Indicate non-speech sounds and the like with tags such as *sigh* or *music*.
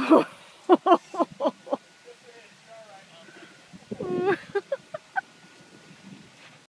Oh. *laughs*